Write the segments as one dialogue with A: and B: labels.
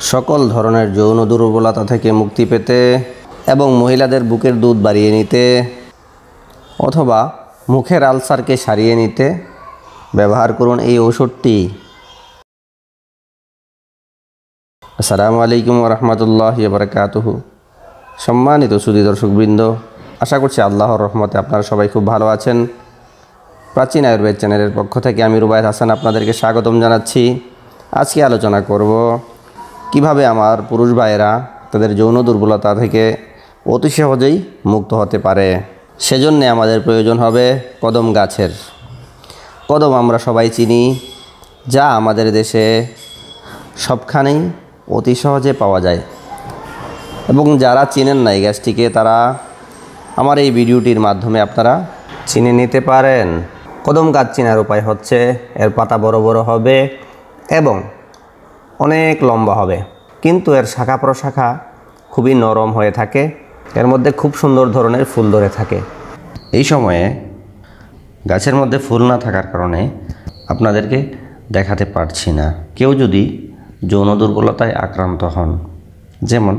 A: সকল ধরনের যৌন দুর্বলতা থেকে মুক্তি পেতে এবং মহিলাদের বুকের দুধ বাড়িয়ে নিতে অথবা মুখের আলসারকে সারিয়ে নিতে ব্যবহার করুন এই ওষুধটি আসসালামু আলাইকুম রহমতুল্লাহ বারকাতুহু সম্মানিত সুদী দর্শকবৃন্দ, আশা করছি আল্লাহর রহমতে আপনারা সবাই খুব ভালো আছেন। প্রাচীন আয়ুর্বেদ চ্যানেলের পক্ষ থেকে আমি রুবায়ত হাসান আপনাদেরকে স্বাগতম জানাচ্ছি। আজকে আলোচনা করব কীভাবে আমার পুরুষ ভাইয়েরা তাদের যৌন দুর্বলতা থেকে অতি সহজেই মুক্ত হতে পারে? সেজন্যে আমাদের প্রয়োজন হবে কদম গাছের। কদম আমরা সবাই চিনি, যা আমাদের দেশে সবখানেই অতি সহজে পাওয়া যায়। এবং যারা চিনেন না এই গাছটিকে তারা আমার এই ভিডিওটির মাধ্যমে আপনারা চিনে নিতে পারেন। কদম গাছ চেনার উপায় হচ্ছে, এর পাতা বড় বড় হবে এবং অনেক লম্বা হবে। কিন্তু এর শাখা প্রশাখা খুবই নরম হয়ে থাকে। এর মধ্যে খুব সুন্দর ধরনের ফুল ধরে থাকে। এই সময়ে গাছের মধ্যে ফুল না থাকার কারণে আপনাদেরকে দেখাতে পারছি না। কেউ যদি যৌন দুর্বলতায় আক্রান্ত হন, যেমন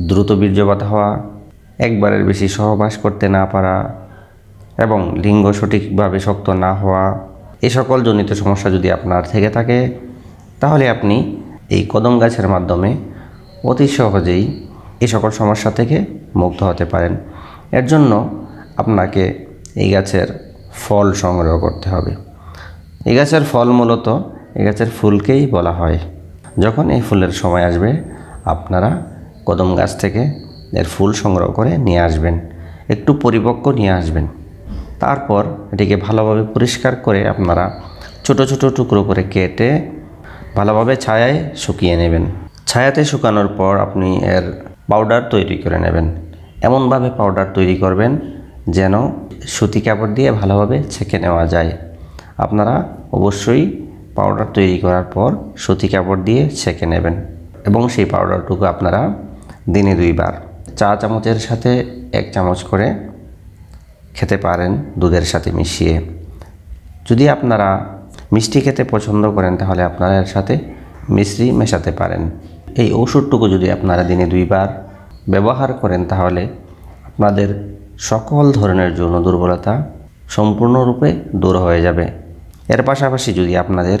A: দ্রুত বীর্যপাত হওয়া, একবারের বেশি সহবাস করতে না পারা এবং লিঙ্গ সঠিকভাবে শক্ত না হওয়া, এ সকল জনিত সমস্যা যদি আপনার থেকে থাকে তাহলে আপনি এই কদম গাছের মাধ্যমে অতি সহজেই এই সকল সমস্যা থেকে মুক্ত হতে পারেন। এর জন্য আপনাকে এই গাছের ফল সংগ্রহ করতে হবে। এই গাছের ফল মূলত এই গাছের ফুলকেই বলা হয়। যখন এই ফুলের সময় আসবে, আপনারা কদম গাছ থেকে এর ফুল সংগ্রহ করে নিয়ে আসবেন। একটু পরিপক্ক নিয়ে আসবেন। তারপর এটিকে ভালোভাবে পরিষ্কার করে আপনারা ছোট ছোট টুকরো করে কেটে ভালোভাবে ছায়ায় শুকিয়ে নেবেন। ছায়াতে শুকানোর পর আপনি এর পাউডার তৈরি করে নেবেন। এমনভাবে পাউডার তৈরি করবেন যেন সুতি কাপড় দিয়ে ভালোভাবে ছেঁকে নেওয়া যায়। আপনারা অবশ্যই পাউডার তৈরি করার পর সুতি কাপড় দিয়ে ছেঁকে নেবেন এবং সেই পাউডারটুকু আপনারা দিনে দুইবার চা চামচের সাথে এক চামচ করে খেতে পারেন দুধের সাথে মিশিয়ে। যদি আপনারা মিষ্টি খেতে পছন্দ করেন, তাহলে আপনারা এর সাথে মিশ্রি মেশাতে পারেন। এই ওষুধটুকু যদি আপনারা দিনে দুইবার ব্যবহার করেন, তাহলে আপনাদের সকল ধরনের যৌন দুর্বলতা সম্পূর্ণরূপে দূর হয়ে যাবে। এর পাশাপাশি যদি আপনাদের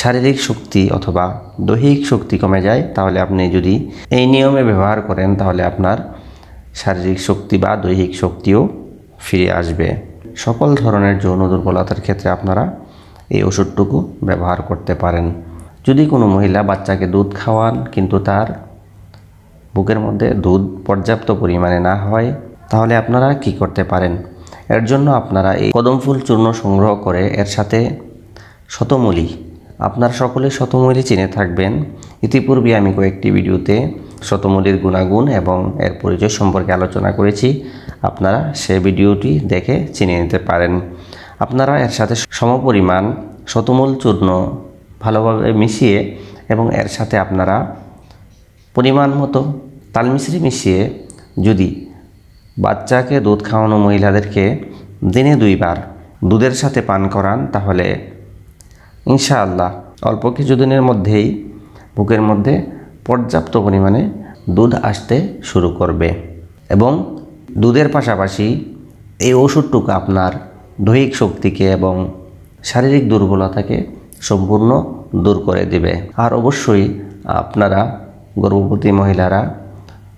A: শারীরিক শক্তি অথবা দৈহিক শক্তি কমে যায়, তাহলে আপনি যদি এই নিয়মে ব্যবহার করেন, তাহলে আপনার শারীরিক শক্তি বা দৈহিক শক্তিও ফিরে আসবে। সকল ধরনের যৌন দুর্বলতার ক্ষেত্রে আপনারা এই ওষুধটুকু ব্যবহার করতে পারেন। যদি কোনো মহিলা বাচ্চাকে দুধ খাওয়ান, কিন্তু তার বুকের মধ্যে দুধ পর্যাপ্ত পরিমাণে না হয়, তাহলে আপনারা কি করতে পারেন? এর জন্য আপনারা এই কদম ফুল চূর্ণ সংগ্রহ করে এর সাথে শতমূলী, আপনার সকলে শতমূলী চিনে থাকবেন। ইতিপূর্বে আমি কয়েকটি ভিডিওতে শতমূলীর গুণাগুণ এবং এর পরিচয় সম্পর্কে আলোচনা করেছি। আপনারা সে ভিডিওটি দেখে চিনে নিতে পারেন। আপনারা এর সাথে সমপরিমাণ শতমূল চূর্ণ ভালোভাবে মিশিয়ে এবং এর সাথে আপনারা পরিমাণ মতো তালমিশ্রি মিশিয়ে যদি বাচ্চাকে দুধ খাওয়ানো মহিলাদেরকে দিনে দুইবার দুধের সাথে পান করান, তাহলে ইনশাআল্লাহ অল্প কিছুদিনের মধ্যেই বুকের মধ্যে পর্যাপ্ত পরিমাণে দুধ আসতে শুরু করবে। এবং দুধের পাশাপাশি এই ওষুধটুকু আপনার দৈহিক শক্তিকে এবং শারীরিক দুর্বলতাকে সম্পূর্ণ দূর করে দেবে। আর অবশ্যই আপনারা গর্ভবতী মহিলারা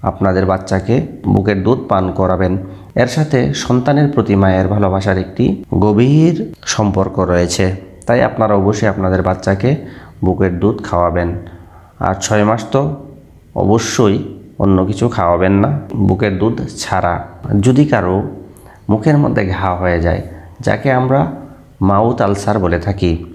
A: আপনাদের বাচ্চাকে বুকের দুধ পান করাবেন। এর সাথে সন্তানের প্রতি মায়ের ভালোবাসার একটি গভীর সম্পর্ক রয়েছে। তাই আপনারা অবশ্যই আপনাদের বাচ্চাকে বুকের দুধ খাওয়াবেন। আর ছয় মাস তো অবশ্যই অন্য কিছু খাওয়াবেন না। বুকের দুধ ছাড়া যদি কারও মুখের মধ্যে ঘা হয়ে যায় যাকে আমরা মাউথ আলসার বলে থাকি।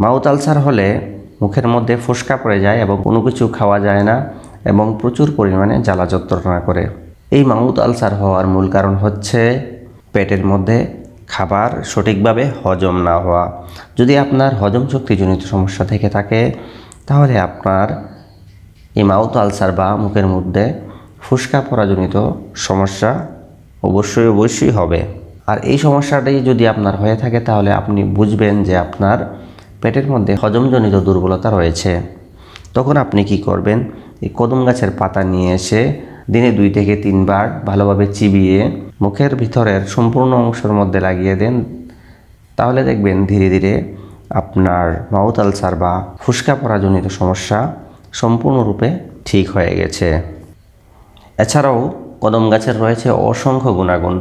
A: মাউথ আলসার হলে মুখের মধ্যে ফুসকা পড়ে যায় এবং কোনো কিছু খাওয়া যায় না এবং প্রচুর পরিমাণে জ্বালা যন্ত্রণা করে। এই মাউথ আলসার হওয়ার মূল কারণ হচ্ছে পেটের মধ্যে খাবার সঠিকভাবে হজম না হওয়া। যদি আপনার হজম শক্তিজনিত সমস্যা থেকে থাকে, তাহলে আপনার এই মাউথ আলসার বা মুখের মধ্যে ফুসকা পরাজনিত সমস্যা অবশ্যই অবশ্যই হবে। আর এই সমস্যাটাই যদি আপনার হয়ে থাকে, তাহলে আপনি বুঝবেন যে আপনার পেটের মধ্যে হজমজনিত দুর্বলতা রয়েছে। তখন আপনি কি করবেন? এই কদম গাছের পাতা নিয়ে এসে দিনে দুই থেকে তিনবার ভালোভাবে চিবিয়ে মুখের ভিতরের সম্পূর্ণ অংশের মধ্যে লাগিয়ে দেন। তাহলে দেখবেন ধীরে ধীরে আপনার মাউথ আলসার বা ফুসকা পরাজনিত সমস্যা সম্পূর্ণরূপে ঠিক হয়ে গেছে। এছাড়াও কদম গাছের রয়েছে অসংখ্য গুণাগুণ।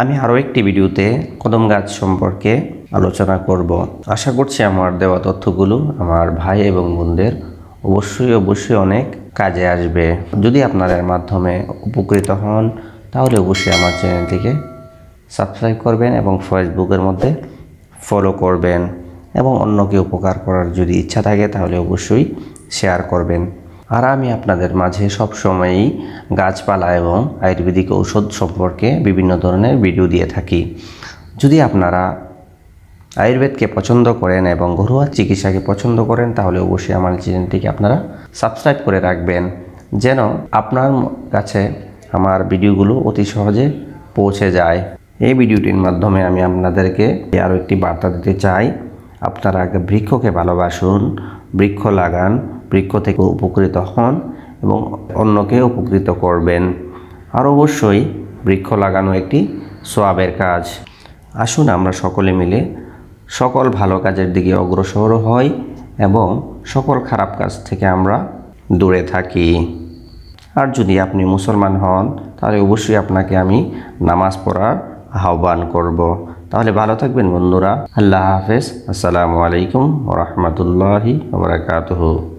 A: আমি আরও একটি ভিডিওতে কদম গাছ সম্পর্কে আলোচনা করব। আশা করছি আমার দেওয়া তথ্যগুলো আমার ভাই এবং বোনদের অবশ্যই অবশ্যই অনেক কাজে আসবে। যদি আপনারা এর মাধ্যমে উপকৃত হন, তাহলে অবশ্যই আমার চ্যানেলটিকে সাবস্ক্রাইব করবেন এবং ফেসবুকের মধ্যে ফলো করবেন এবং অন্যকে উপকার করার যদি ইচ্ছা থাকে, তাহলে অবশ্যই শেয়ার করবেন। আর আমি আপনাদের মাঝে সবসময়ই গাছপালা এবং আয়ুর্বেদিক ঔষধ সম্পর্কে বিভিন্ন ধরনের ভিডিও দিয়ে থাকি। যদি আপনারা আয়ুর্বেদকে পছন্দ করেন এবং ঘরোয়া চিকিৎসাকে পছন্দ করেন, তাহলে অবশ্যই আমার চ্যানেলটিকে আপনারা সাবস্ক্রাইব করে রাখবেন, যেন আপনার কাছে আমার ভিডিওগুলো অতি সহজে পৌঁছে যায়। এই ভিডিওটির মাধ্যমে আমি আপনাদেরকে আরও একটি বার্তা দিতে চাই। আপনারা আগে বৃক্ষকে ভালোবাসুন, বৃক্ষ লাগান বৃক্ষ থেকে উপকৃত হন এবং অন্যকে উপকৃত করবেন। আর অবশ্যই বৃক্ষ লাগানো একটি সোয়াবের কাজ। আসুন আমরা সকলে মিলে সকল ভালো কাজের দিকে অগ্রসর হই এবং সকল খারাপ কাজ থেকে আমরা দূরে থাকি। আর যদি আপনি মুসলমান হন, তাহলে অবশ্যই আপনাকে আমি নামাজ পড়ার আহ্বান করব। তাহলে ভালো থাকবেন বন্ধুরা। আল্লাহ হাফেজ। আসসালামু আলাইকুম ওরহমতুল্লাহি ওবরাকাতুহু